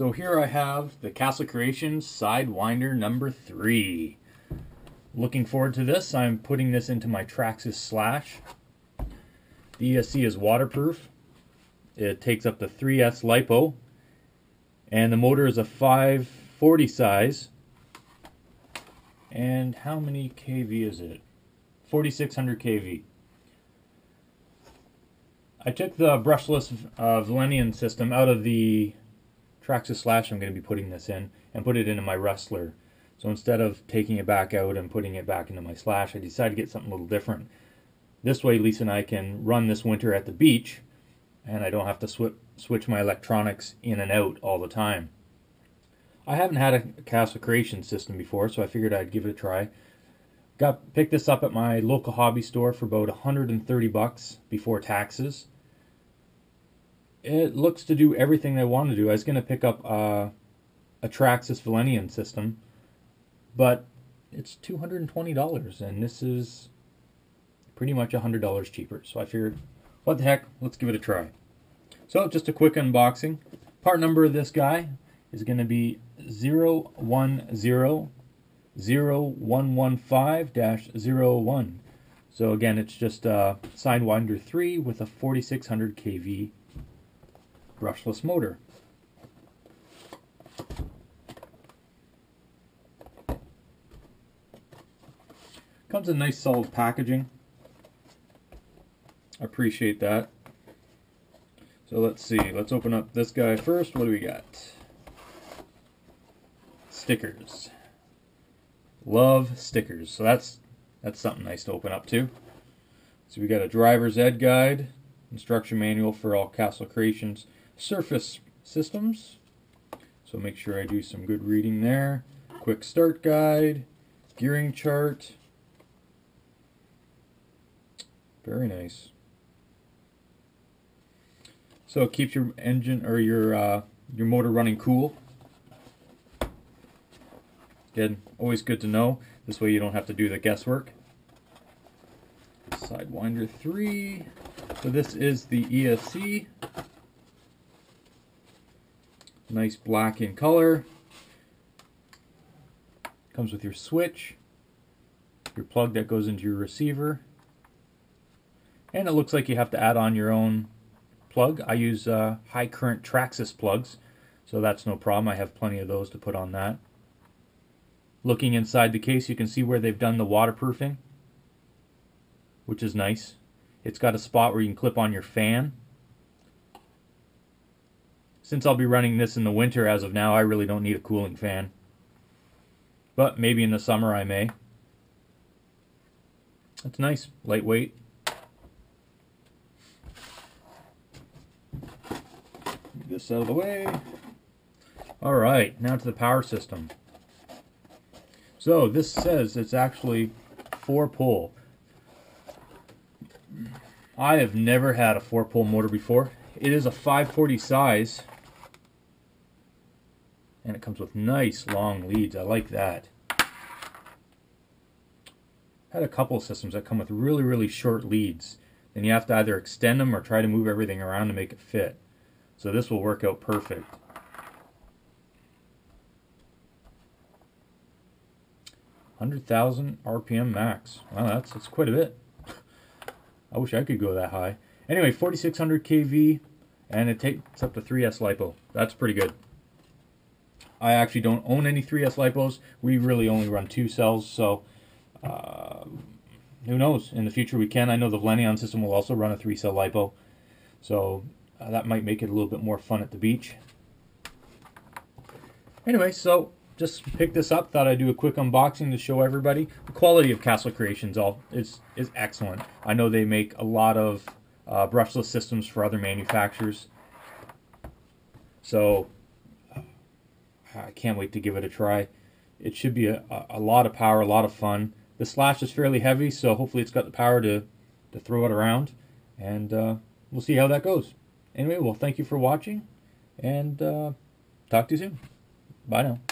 So here I have the Castle Creations Sidewinder number three. Looking forward to this. I'm putting this into my Traxxas Slash. The ESC is waterproof. It takes up to 3S LiPo. And the motor is a 540 size. And how many kV is it? 4600 kV. I took the brushless uh, Velineon system out of the Traxxas Slash I'm going to be putting this in and put it into my Rustler. So instead of taking it back out and putting it back into my Slash, I decided to get something a little different. This way Lisa and I can run this winter at the beach and I don't have to sw switch my electronics in and out all the time. I haven't had a Castle Creation system before, so I figured I'd give it a try. Got picked this up at my local hobby store for about 130 bucks before taxes it looks to do everything I want to do. I was going to pick up uh, a Traxxas Velineon system, but it's $220, and this is pretty much $100 cheaper. So I figured, what the heck, let's give it a try. So just a quick unboxing. Part number of this guy is going to be 0100115-01. So again, it's just a Sidewinder 3 with a 4600 kV brushless motor. Comes in nice solid packaging. Appreciate that. So let's see, let's open up this guy first. What do we got? Stickers. Love stickers. So that's that's something nice to open up too. So we got a driver's ed guide, instruction manual for all Castle Creations surface systems. So make sure I do some good reading there. Quick start guide, gearing chart. Very nice. So it keeps your engine or your uh, your motor running cool. Again, always good to know. This way you don't have to do the guesswork. Sidewinder 3. So this is the ESC. Nice black in color. Comes with your switch, your plug that goes into your receiver. And it looks like you have to add on your own plug. I use uh, high current Traxxas plugs, so that's no problem. I have plenty of those to put on that. Looking inside the case, you can see where they've done the waterproofing, which is nice. It's got a spot where you can clip on your fan since I'll be running this in the winter as of now, I really don't need a cooling fan. But maybe in the summer I may. That's nice, lightweight. Get this out of the way. Alright, now to the power system. So this says it's actually four pole. I have never had a four pole motor before. It is a 540 size it comes with nice long leads. I like that. Had a couple systems that come with really, really short leads. Then you have to either extend them or try to move everything around to make it fit. So this will work out perfect. Hundred thousand RPM max. Wow, that's that's quite a bit. I wish I could go that high. Anyway, 4600 kV, and it takes up to 3S LiPo. That's pretty good. I actually don't own any 3S LiPos. We really only run two cells, so uh, who knows? In the future we can. I know the Velineon system will also run a 3-cell LiPo, so uh, that might make it a little bit more fun at the beach. Anyway, so just picked this up. Thought I'd do a quick unboxing to show everybody. The quality of Castle Creations all is, is excellent. I know they make a lot of uh, brushless systems for other manufacturers. So I can't wait to give it a try. It should be a, a lot of power, a lot of fun. The slash is fairly heavy, so hopefully it's got the power to, to throw it around. And uh, we'll see how that goes. Anyway, well, thank you for watching, and uh, talk to you soon. Bye now.